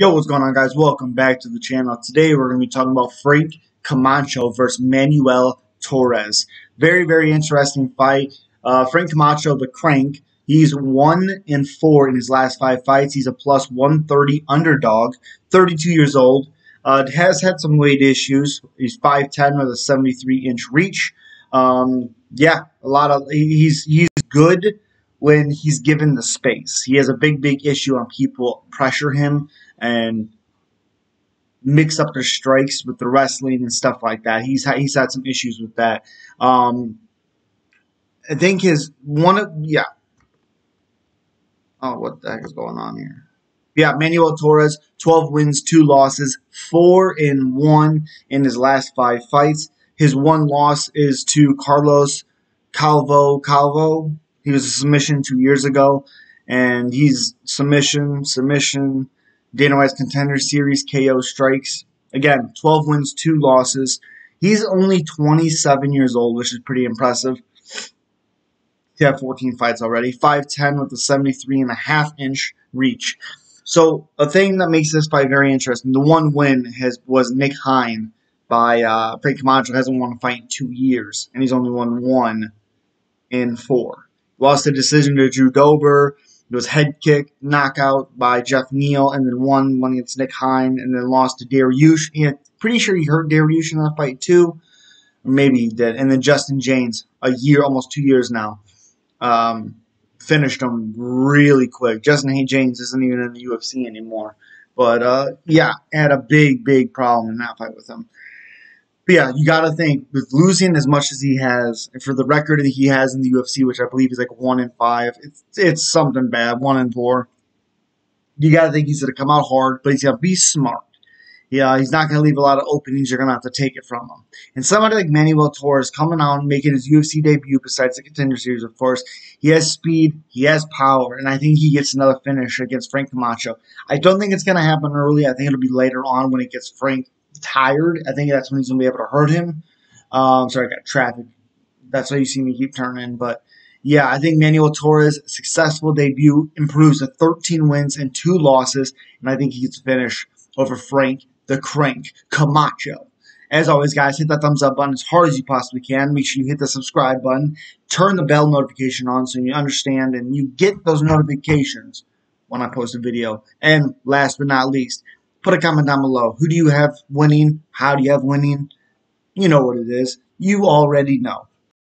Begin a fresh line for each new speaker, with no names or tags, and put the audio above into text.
Yo, what's going on, guys? Welcome back to the channel. Today, we're going to be talking about Frank Camacho versus Manuel Torres. Very, very interesting fight. Uh, Frank Camacho, the crank, he's 1 in 4 in his last five fights. He's a plus 130 underdog, 32 years old. Uh, has had some weight issues. He's 5'10 with a 73 inch reach. Um, yeah, a lot of he's he's good when he's given the space. He has a big, big issue on people pressure him and mix up their strikes with the wrestling and stuff like that. He's had, he's had some issues with that. Um, I think his one of yeah. Oh, what the heck is going on here? Yeah, Manuel Torres, 12 wins, 2 losses, 4 in 1 in his last 5 fights. His one loss is to Carlos Calvo Calvo. He was a submission 2 years ago and he's submission, submission, Dana White's Contender Series KO strikes. Again, 12 wins, 2 losses. He's only 27 years old, which is pretty impressive. He had 14 fights already. 5'10 with a 73 and a half inch reach. So a thing that makes this fight very interesting. The one win has was Nick Hein by uh, Frank Camacho hasn't won a fight in two years, and he's only won one in four. Lost the decision to Drew Dober. It was head kick, knockout by Jeff Neal, and then won one against Nick Hein, and then lost to Dariush. Yeah, pretty sure he hurt Dariush in that fight too. Or maybe he did. And then Justin Jaynes, a year, almost two years now, um, finished him really quick. Justin Jaynes isn't even in the UFC anymore. But uh, yeah, had a big, big problem in that fight with him. But yeah, you got to think with losing as much as he has, and for the record that he has in the UFC, which I believe is like one in five, it's it's something bad. One in four. You got to think he's going to come out hard, but he's going to be smart. Yeah, he's not going to leave a lot of openings. You're going to have to take it from him. And somebody like Manuel Torres coming out and making his UFC debut, besides the contender series, of course, he has speed, he has power, and I think he gets another finish against Frank Camacho. I don't think it's going to happen early. I think it'll be later on when it gets Frank tired. I think that's when he's going to be able to hurt him. Um, sorry, I got traffic. That's why you see me keep turning. But yeah, I think Manuel Torres' successful debut improves to 13 wins and two losses, and I think he gets a finish over Frank the Crank Camacho. As always, guys, hit that thumbs up button as hard as you possibly can. Make sure you hit the subscribe button. Turn the bell notification on so you understand and you get those notifications when I post a video. And last but not least, Put a comment down below. Who do you have winning? How do you have winning? You know what it is. You already know.